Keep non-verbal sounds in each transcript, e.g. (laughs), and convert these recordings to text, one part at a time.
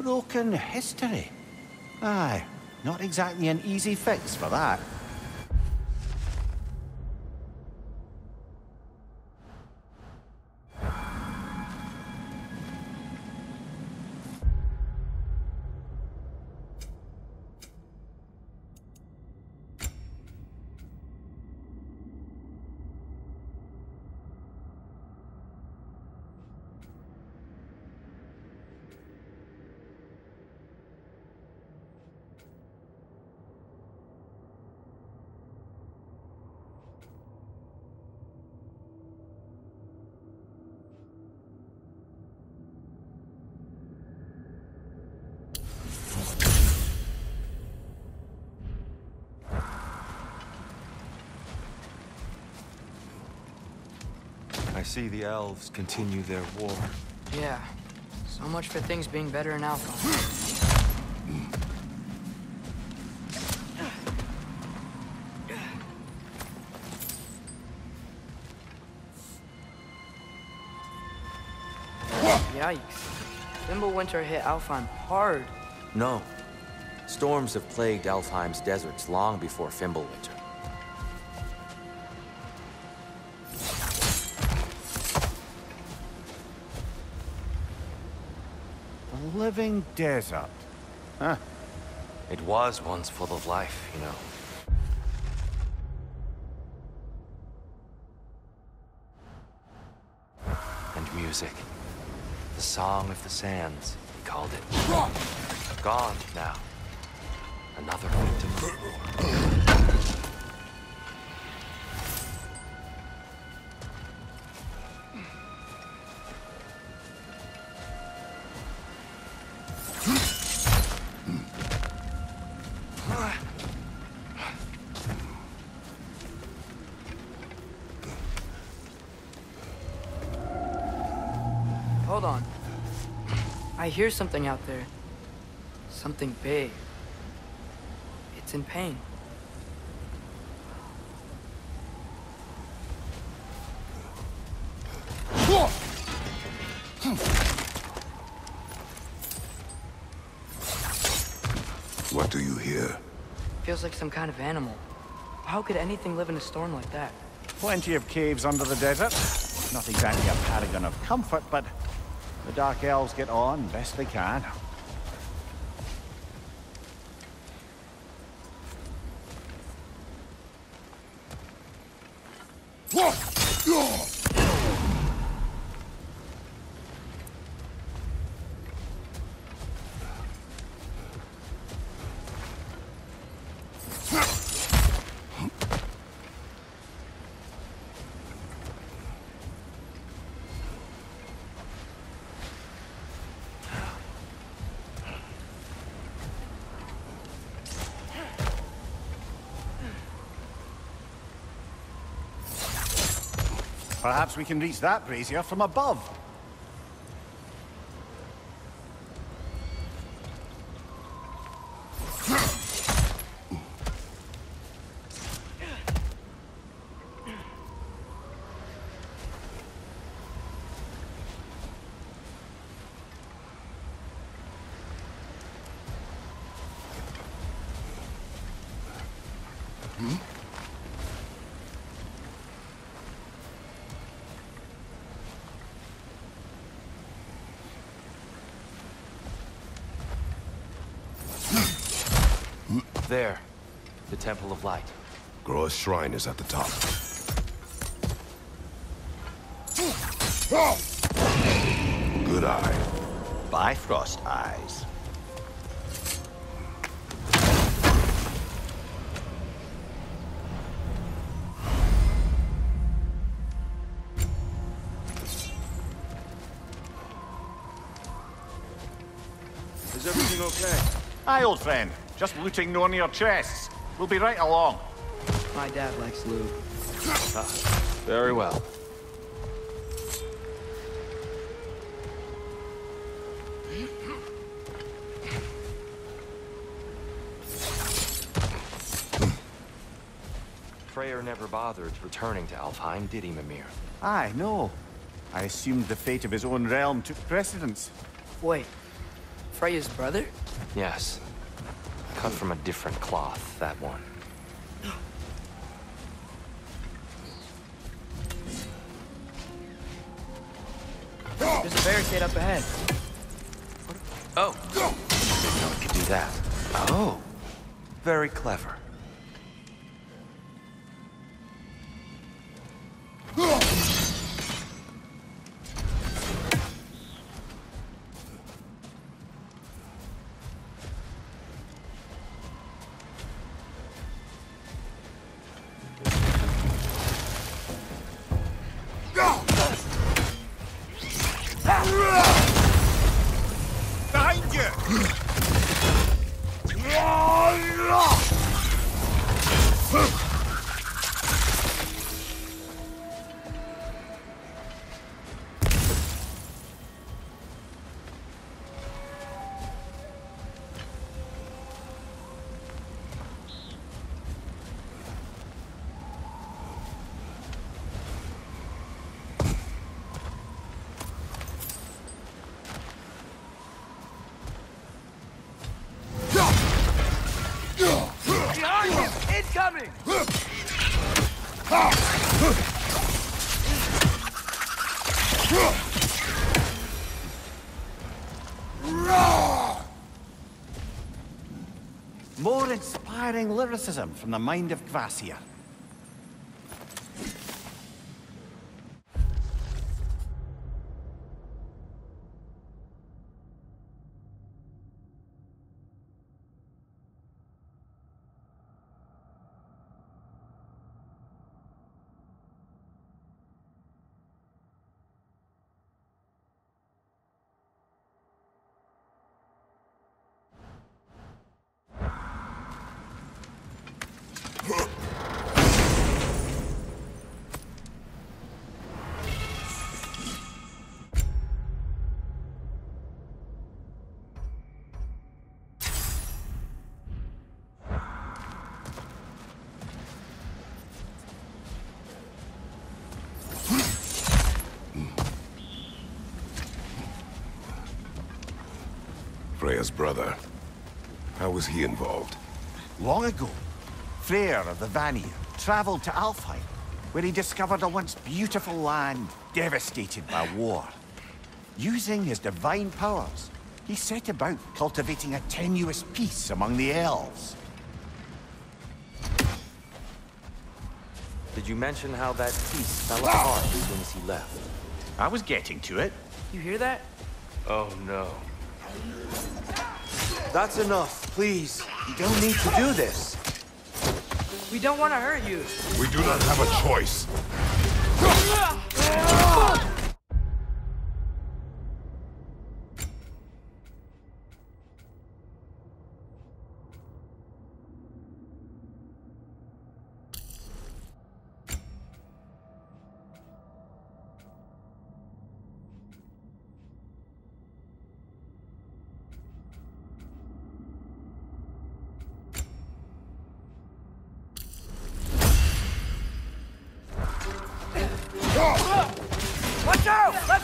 Broken history. Aye, not exactly an easy fix for that. I see the elves continue their war. Yeah. So much for things being better in Alfheim. Yikes. Fimbulwinter hit Alfheim hard. No. Storms have plagued Alfheim's deserts long before Fimbulwinter. Living desert. Huh. It was once full of life, you know. And music. The Song of the Sands, he called it. Gone now. Another victim hear something out there. Something big. It's in pain. What do you hear? Feels like some kind of animal. How could anything live in a storm like that? Plenty of caves under the desert. Not exactly a paragon of comfort, but the Dark Elves get on best they can. Perhaps we can reach that brazier from above. Hmm? There. The Temple of Light. Groa's shrine is at the top. Good eye. Bifrost eyes. Is everything okay? Hi, old friend. Just looting one of your chests. We'll be right along. My dad likes lube. Very well. Freyr never bothered returning to Alfheim, did he, Mimir? Aye, no. I assumed the fate of his own realm took precedence. Wait. Freya's brother? Yes. Cut from a different cloth, that one. There's a barricade up ahead. Oh! Didn't know it could do that. Oh! Very clever. Behind you! Behind you! Incoming! More lyricism from the mind of Kvasir. Freya's brother. How was he involved? Long ago, Freyr of the Vanir traveled to Alfheim, where he discovered a once beautiful land devastated by war. Using his divine powers, he set about cultivating a tenuous peace among the elves. Did you mention how that piece fell ah! apart as soon as he left? I was getting to it. You hear that? Oh no. That's enough, please. You don't need to do this. We don't want to hurt you. We do not have a choice. (laughs) Ah!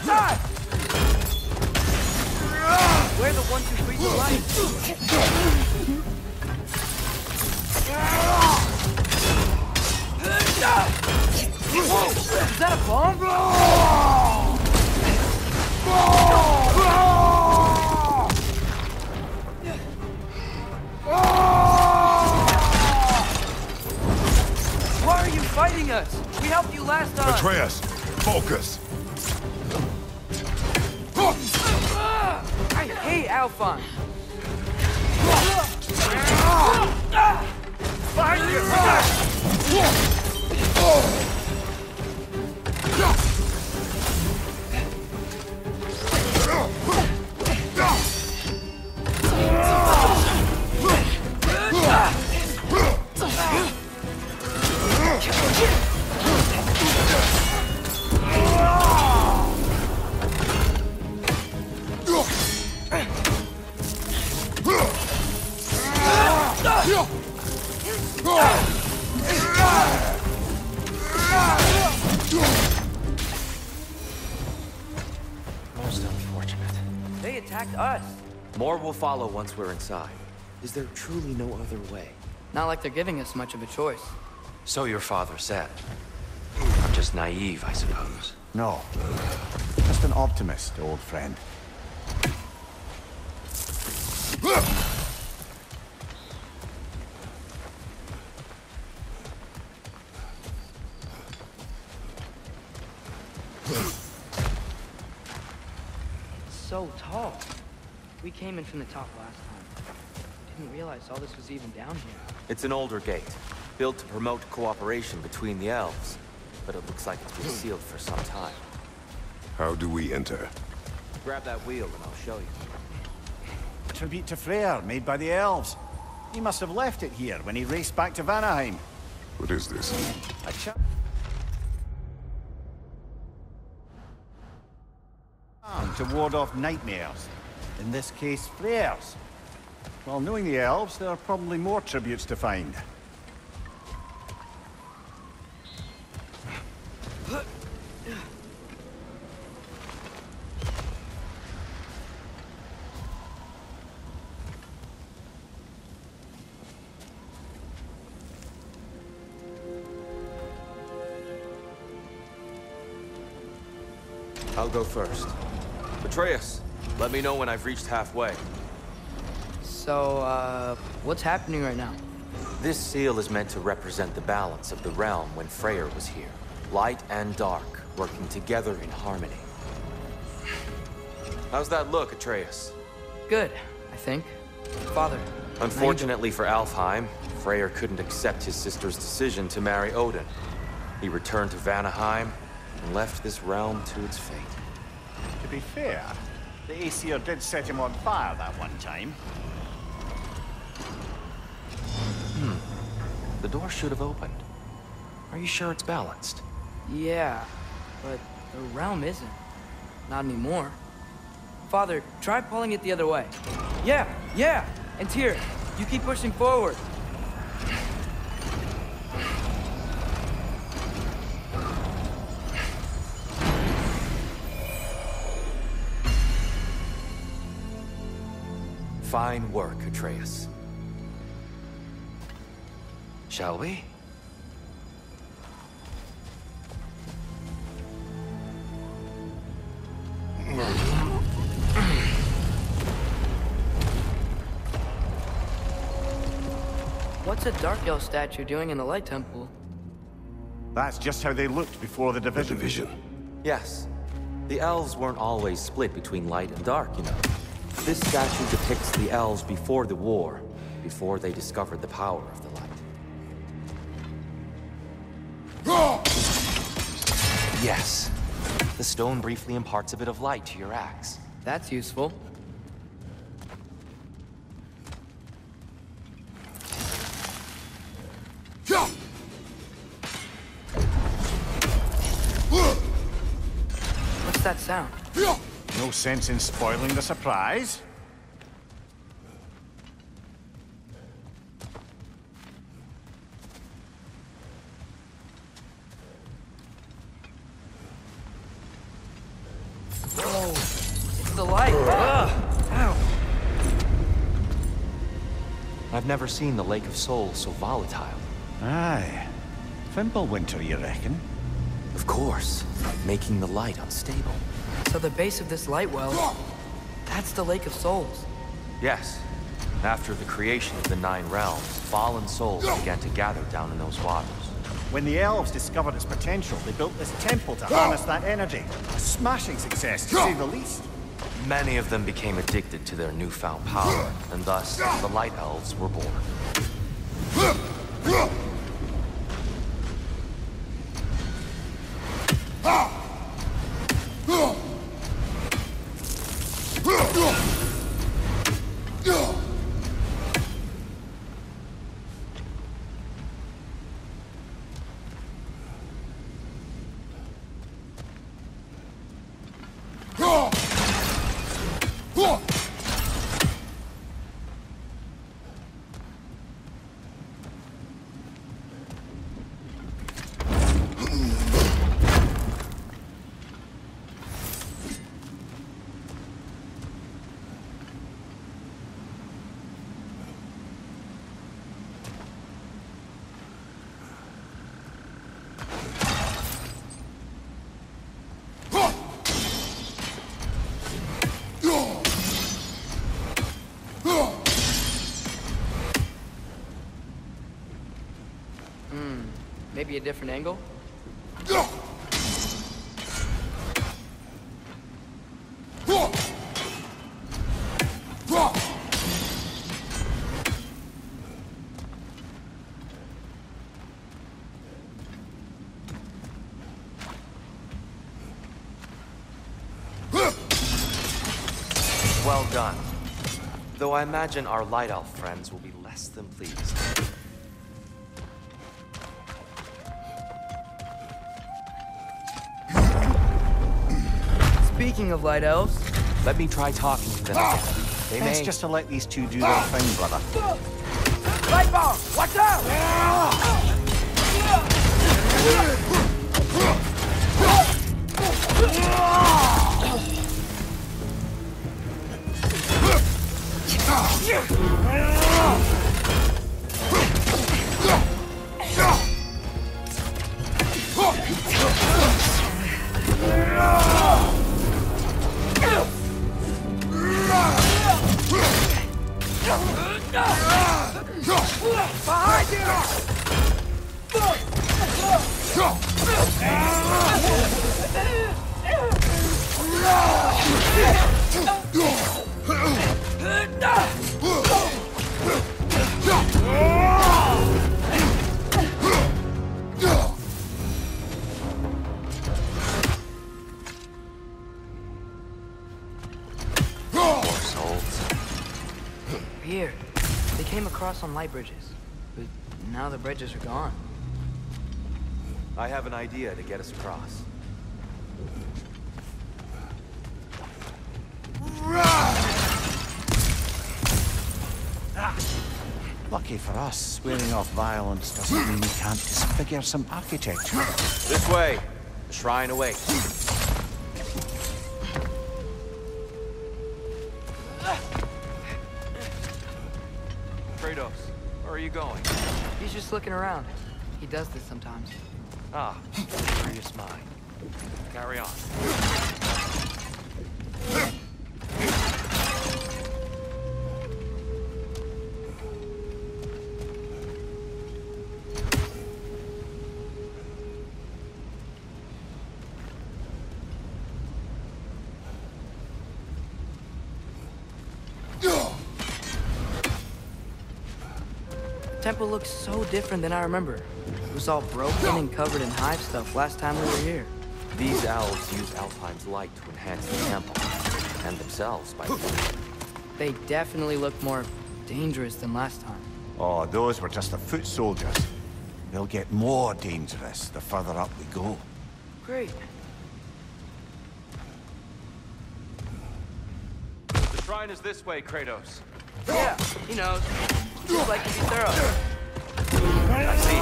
We're the ones who breathe the light. Is that a bomb? Why are you fighting us? We helped you last time. Atreus, focus. I hate Alfheim. Most unfortunate. Will follow once we're inside. Is there truly no other way? Not like they're giving us much of a choice. So your father said. I'm just naive, I suppose. No. Just an optimist, old friend. It's so tall. We came in from the top last time. Didn't realize all this was even down here. It's an older gate, built to promote cooperation between the elves. But it looks like it's been sealed for some time. How do we enter? Grab that wheel and I'll show you. A tribute to Freyr, made by the elves. He must have left it here when he raced back to Vanaheim. What is this? A cha- Um, to ward off nightmares. In this case, Freyr's. Well, knowing the elves, there are probably more tributes to find. I'll go first. Atreus, let me know when I've reached halfway. So, uh, what's happening right now? This seal is meant to represent the balance of the realm when Freyr was here. Light and dark, working together in harmony. How's that look, Atreus? Good, I think. Father. Unfortunately for Alfheim, Freyr couldn't accept his sister's decision to marry Odin. He returned to Vanaheim and left this realm to its fate. To be fair, the Aesir did set him on fire that one time. Hmm. The door should have opened. Are you sure it's balanced? Yeah, but the realm isn't. Not anymore. Father, try pulling it the other way. Yeah, yeah! And here, you keep pushing forward. Fine work, Atreus. Shall we? What's a Dark Elf statue doing in the Light Temple? That's just how they looked before the The division. division. Yes. The elves weren't always split between light and dark, you know. This statue depicts the elves before the war, before they discovered the power of the light. Yes. The stone briefly imparts a bit of light to your axe. That's useful. Sense in spoiling the surprise. It's the light. Ah. Ow. I've never seen the Lake of Souls so volatile. Aye. Fimbulwinter, you reckon? Of course, making the light unstable. So the base of this light well, that's the Lake of Souls. Yes. After the creation of the Nine Realms, fallen souls began to gather down in those waters. When the elves discovered its potential, they built this temple to harness that energy. A smashing success, to say the least. Many of them became addicted to their newfound power, and thus the Light Elves were born. そ。Maybe a different angle? Well done. Though I imagine our Light Elf friends will be less than pleased. Speaking of light elves, Let me try talking to them again. They Best may... just to let these two do their ah! thing, brother. Lightball, watch out! Poor light bridges, but now the bridges are gone. I have an idea to get us across. Lucky for us, swearing off violence doesn't mean we can't disfigure some architecture. This way. The shrine awaits. Where are you going? He's just looking around. He does this sometimes. Ah, curious mind. Carry on. Temple looks so different than I remember. It was all broken and covered in hive stuff last time we were here. These elves use Alfheim's light to enhance the temple. And themselves, by the way. They definitely look more dangerous than last time. Oh, those were just the foot soldiers. They'll get more dangerous the further up we go. Great. The shrine is this way, Kratos. Yeah, he knows. Just like to be thorough. I see.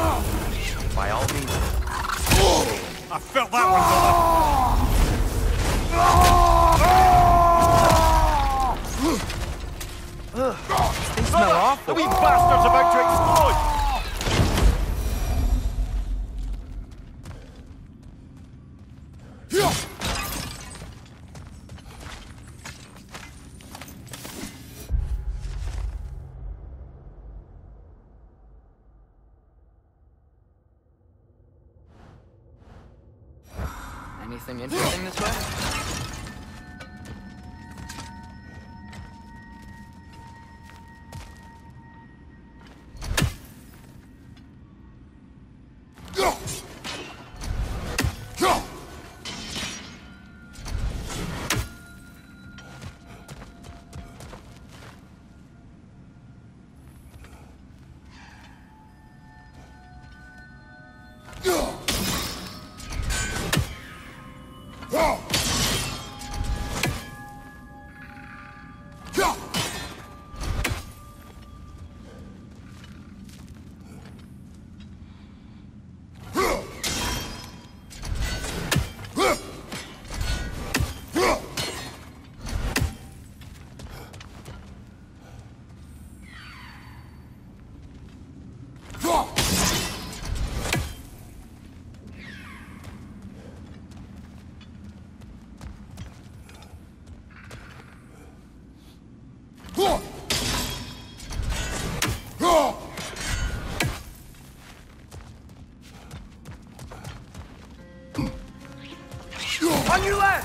By all means. I felt that one, brother! They smell awful. The wee bastard's about to On your left!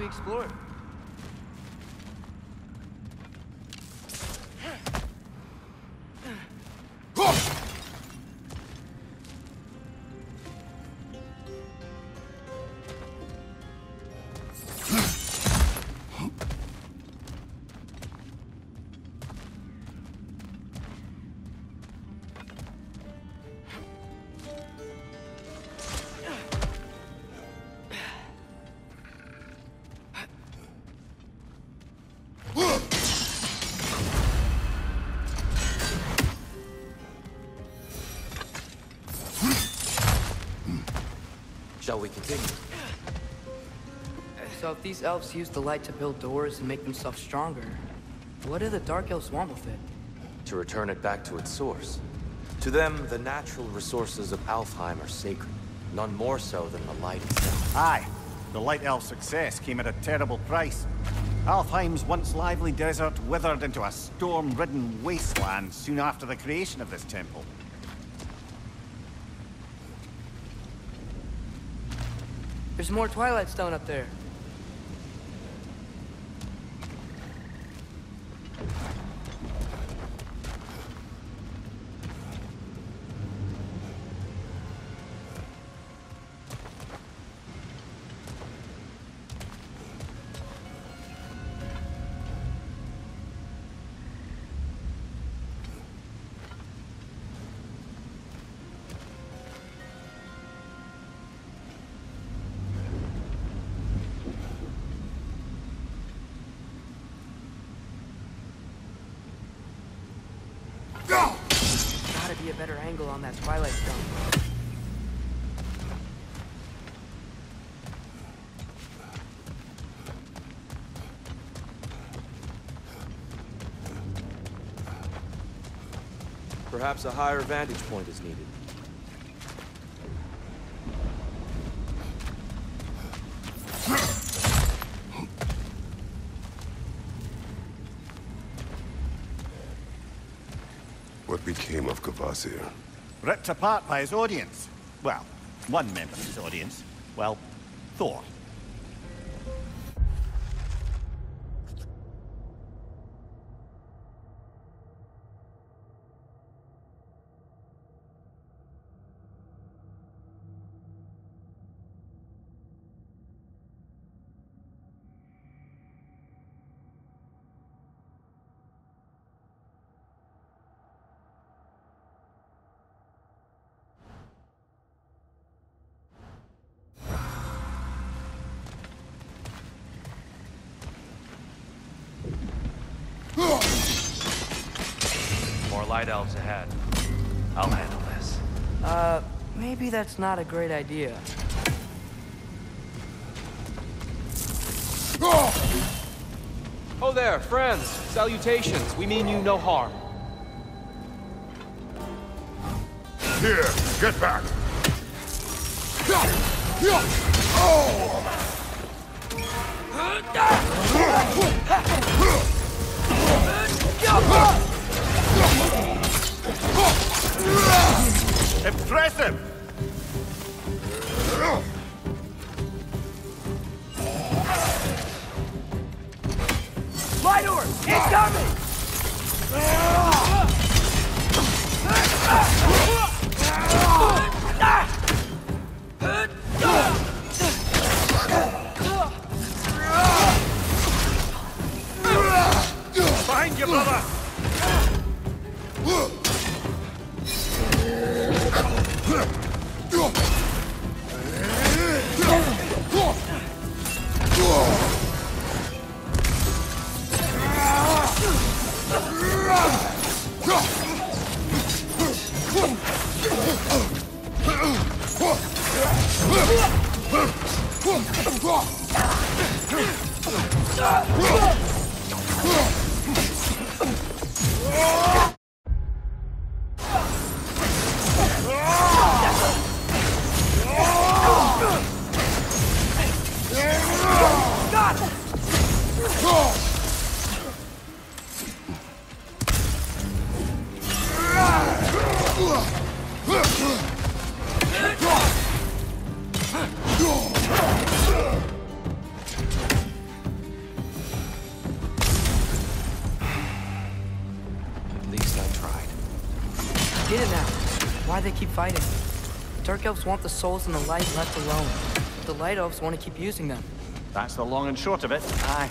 we explore it? Shall we continue? So if these elves use the light to build doors and make themselves stronger, what do the Dark Elves want with it? To return it back to its source. To them, the natural resources of Alfheim are sacred. None more so than the light itself. Aye, the Light Elf success came at a terrible price. Alfheim's once lively desert withered into a storm-ridden wasteland soon after the creation of this temple. There's more Twilight Stone up there. Gotta be a better angle on that Twilight Stone. Perhaps a higher vantage point is needed. What Kvasir? Ripped apart by his audience. Well, one member of his audience. Well, Thor. Maybe that's not a great idea. Oh there, friends. Salutations. We mean you no harm. Here, get back! Impressive! Light orb! Incoming! Behind you, brother! Ah! Elves want the souls and the light left alone. But the Light Elves want to keep using them. That's the long and short of it. Aye.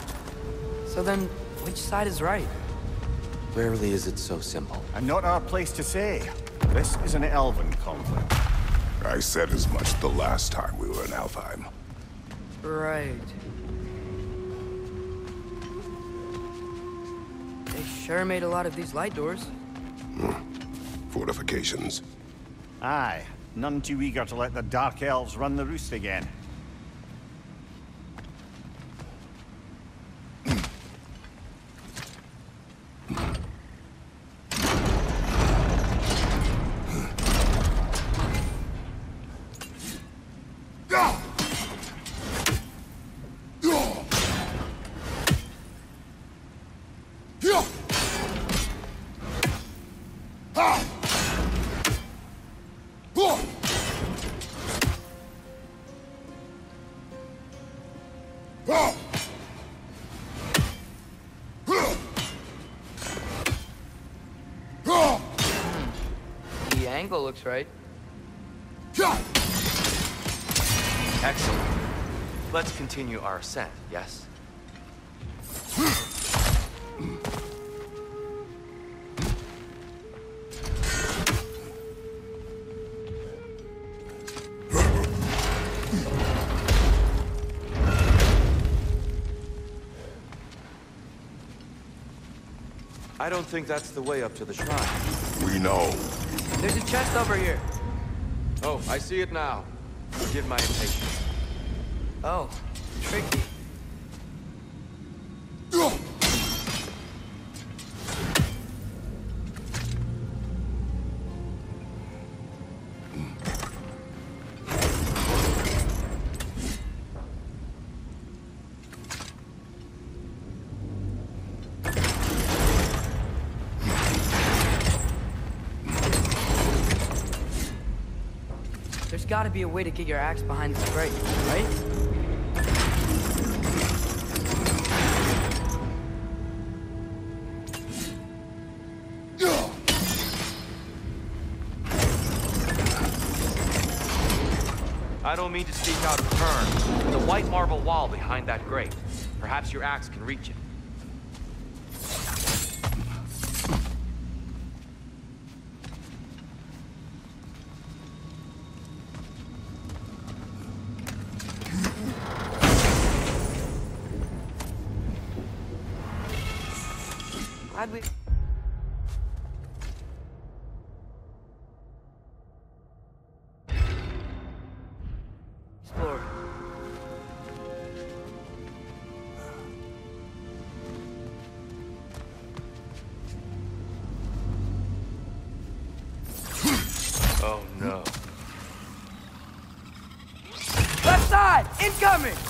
So then, which side is right? Rarely is it so simple. And not our place to say. This is an elven conflict. I said as much the last time we were in Alfheim. Right. They sure made a lot of these light doors. Hmm. Fortifications. Aye. None too eager to let the Dark Elves run the roost again. Angle looks right. Excellent. Let's continue our ascent, yes? I don't think that's the way up to the shrine. We know. There's a chest over here. Oh, I see it now. Forgive my impatience. Oh, tricky. Gotta be a way to get your axe behind this grate, right? I don't mean to speak out of turn, but the white marble wall behind that grate. Perhaps your axe can reach it. Incoming!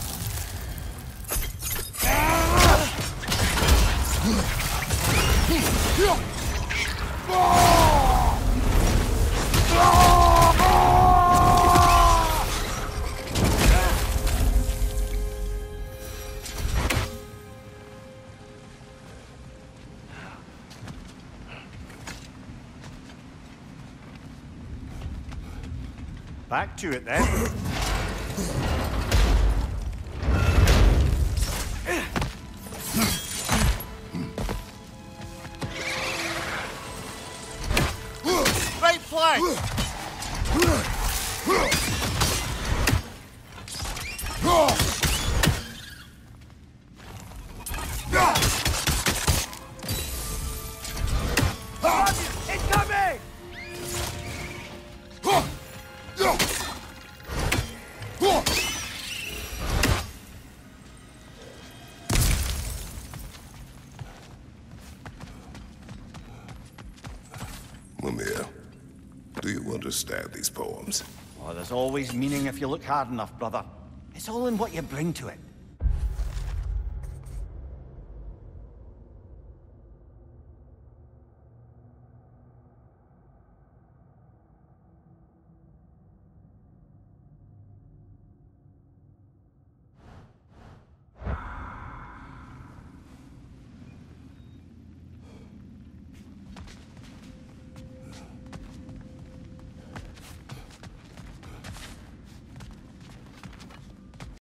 Back to it then. Understand these poems? Oh, there's always meaning if you look hard enough, brother. It's all in what you bring to it.